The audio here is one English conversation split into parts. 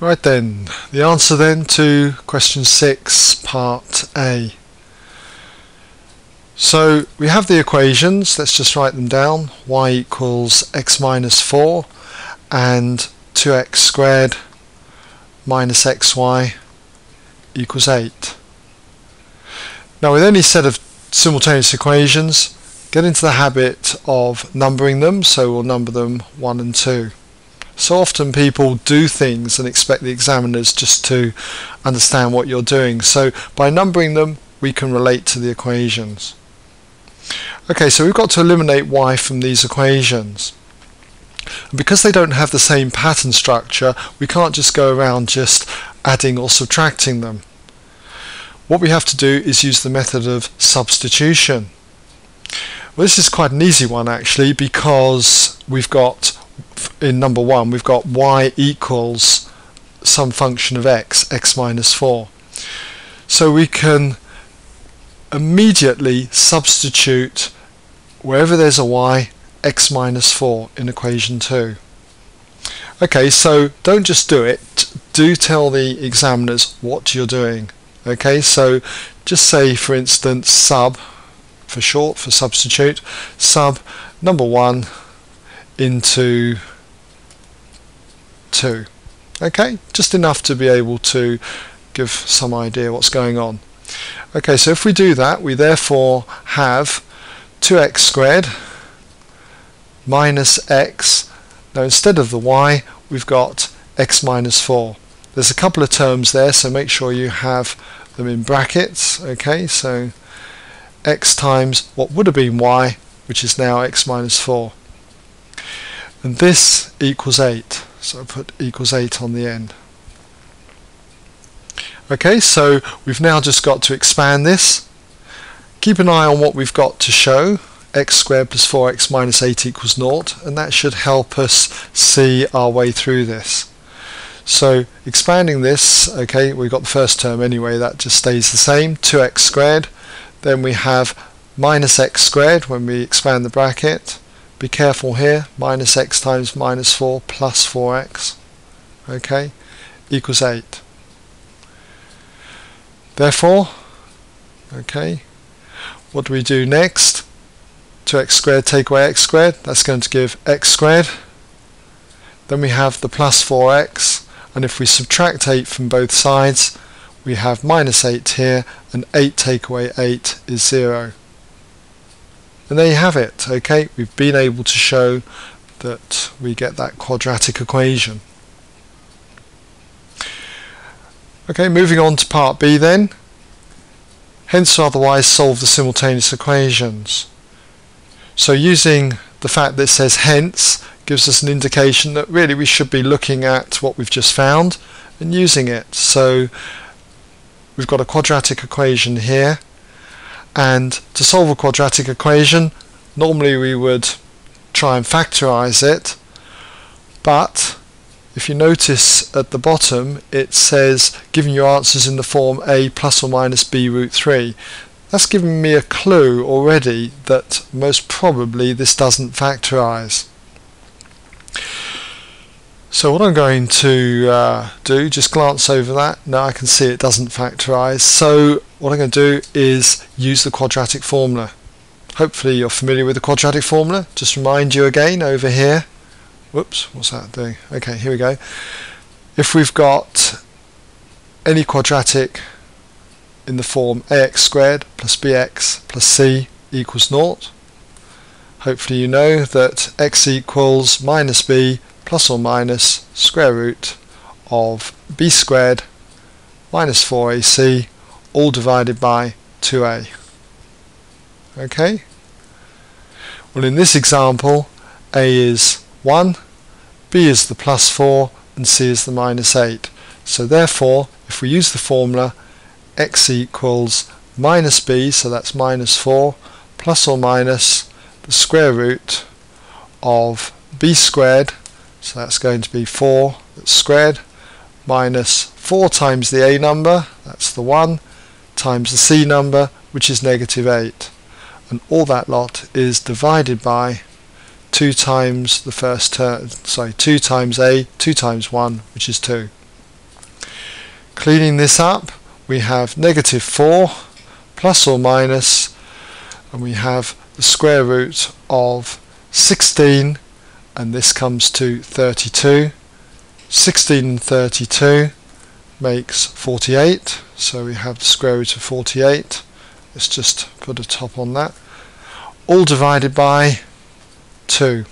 Right then, the answer then to question 6 part A. So we have the equations, let's just write them down. y equals x minus 4 and 2x squared minus xy equals 8. Now with any set of simultaneous equations, get into the habit of numbering them, so we'll number them 1 and 2. So often people do things and expect the examiners just to understand what you're doing. So by numbering them, we can relate to the equations. Okay, so we've got to eliminate y from these equations. And because they don't have the same pattern structure, we can't just go around just adding or subtracting them. What we have to do is use the method of substitution. Well, this is quite an easy one actually because we've got in number one we've got y equals some function of x, x minus 4. So we can immediately substitute wherever there's a y, x minus 4 in equation 2. Okay, so don't just do it, do tell the examiners what you're doing. Okay, so just say for instance sub, for short, for substitute, sub number 1 into 2. Okay, just enough to be able to give some idea what's going on. Okay, so if we do that, we therefore have 2x squared minus x. Now instead of the y, we've got x minus 4. There's a couple of terms there, so make sure you have them in brackets. Okay, so x times what would have been y, which is now x minus 4 and this equals 8 so I put equals 8 on the end. Okay so we've now just got to expand this. Keep an eye on what we've got to show. X squared plus 4x minus 8 equals 0 and that should help us see our way through this. So expanding this okay we've got the first term anyway that just stays the same 2x squared. Then we have minus x squared when we expand the bracket be careful here, minus x times minus 4 plus 4x, okay, equals 8. Therefore, okay, what do we do next? 2x squared take away x squared, that's going to give x squared. Then we have the plus 4x, and if we subtract 8 from both sides, we have minus 8 here, and 8 take away 8 is 0. And there you have it, okay? We've been able to show that we get that quadratic equation. Okay, moving on to part B then. Hence or otherwise solve the simultaneous equations. So using the fact that it says hence gives us an indication that really we should be looking at what we've just found and using it. So we've got a quadratic equation here and to solve a quadratic equation normally we would try and factorize it but if you notice at the bottom it says giving you answers in the form a plus or minus b root 3 that's giving me a clue already that most probably this doesn't factorize so what I'm going to uh, do, just glance over that. Now I can see it doesn't factorize. So what I'm going to do is use the quadratic formula. Hopefully you're familiar with the quadratic formula. Just remind you again over here. Whoops, what's that doing? Okay, here we go. If we've got any quadratic in the form ax squared plus bx plus c equals naught, hopefully you know that x equals minus b plus or minus square root of b squared minus 4ac all divided by 2a. Okay? Well in this example a is 1, b is the plus 4 and c is the minus 8. So therefore if we use the formula x equals minus b so that's minus 4 plus or minus the square root of b squared so that's going to be 4 squared minus 4 times the a number, that's the 1, times the c number, which is negative 8. And all that lot is divided by 2 times the first term, sorry, 2 times a, 2 times 1, which is 2. cleaning this up we have negative 4 plus or minus and we have the square root of 16 and this comes to 32 16 and 32 makes 48 so we have the square root of 48 let's just put a top on that. All divided by 2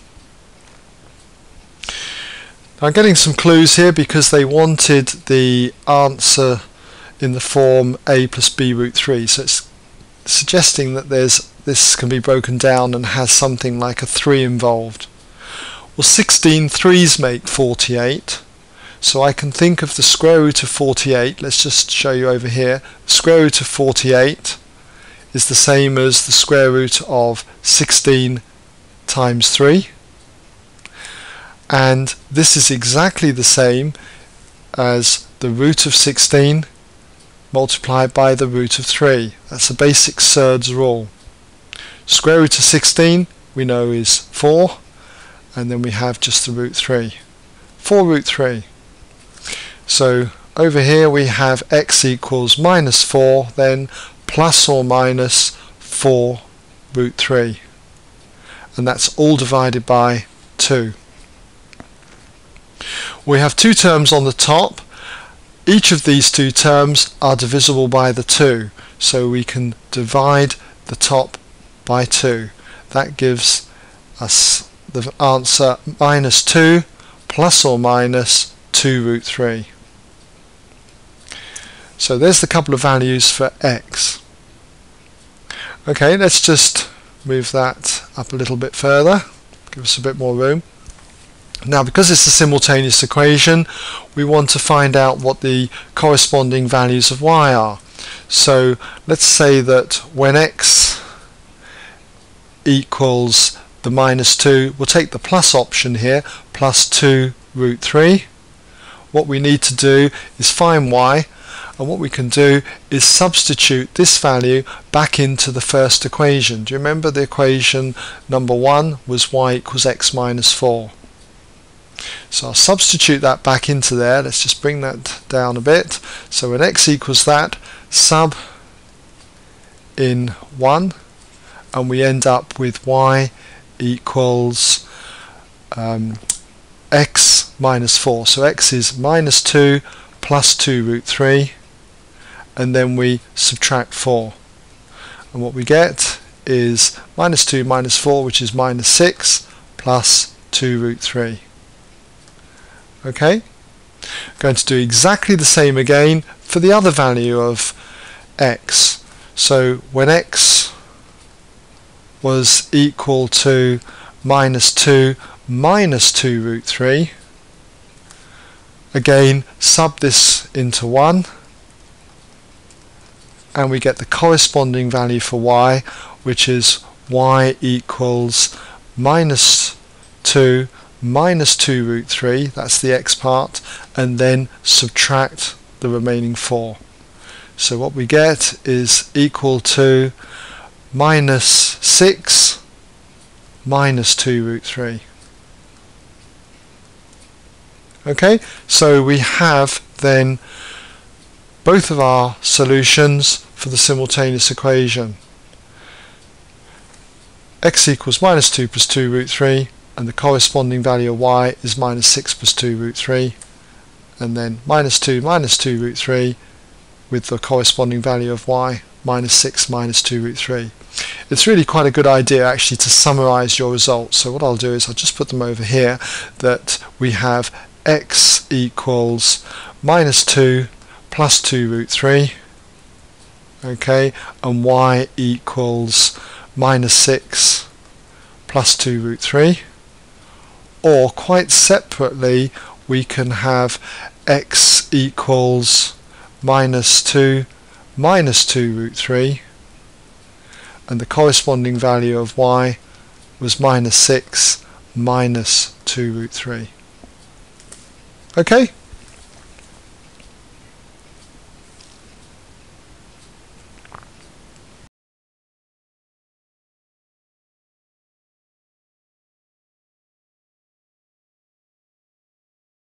I'm getting some clues here because they wanted the answer in the form a plus b root 3 so it's suggesting that there's this can be broken down and has something like a 3 involved. Well 16 threes make 48 so I can think of the square root of 48 let's just show you over here square root of 48 is the same as the square root of 16 times 3 and this is exactly the same as the root of 16 multiplied by the root of 3. That's a basic surds rule. Square root of 16 we know is 4 and then we have just the root 3. 4 root 3. So over here we have x equals minus 4 then plus or minus 4 root 3 and that's all divided by 2. We have two terms on the top each of these two terms are divisible by the 2, so we can divide the top by 2. That gives us the answer minus 2 plus or minus 2 root 3. So there's the couple of values for x. Okay, let's just move that up a little bit further, give us a bit more room. Now because it's a simultaneous equation we want to find out what the corresponding values of y are. So let's say that when x equals the minus 2 we'll take the plus option here plus 2 root 3. What we need to do is find y and what we can do is substitute this value back into the first equation. Do you remember the equation number 1 was y equals x minus 4. So I'll substitute that back into there. Let's just bring that down a bit. So when x equals that, sub in 1 and we end up with y equals um, x minus 4. So x is minus 2 plus 2 root 3 and then we subtract 4. And what we get is minus 2 minus 4 which is minus 6 plus 2 root 3 okay? Going to do exactly the same again for the other value of x. So when x was equal to minus 2 minus 2 root 3 again sub this into 1 and we get the corresponding value for y which is y equals minus 2 minus 2 root 3, that's the x part, and then subtract the remaining 4. So what we get is equal to minus 6 minus 2 root 3. Okay, so we have then both of our solutions for the simultaneous equation. x equals minus 2 plus 2 root 3 and the corresponding value of y is minus 6 plus 2 root 3 and then minus 2 minus 2 root 3 with the corresponding value of y minus 6 minus 2 root 3. It's really quite a good idea actually to summarize your results so what I'll do is I'll just put them over here that we have x equals minus 2 plus 2 root 3 okay and y equals minus 6 plus 2 root 3 or quite separately we can have x equals minus 2 minus 2 root 3 and the corresponding value of y was minus 6 minus 2 root 3. Okay?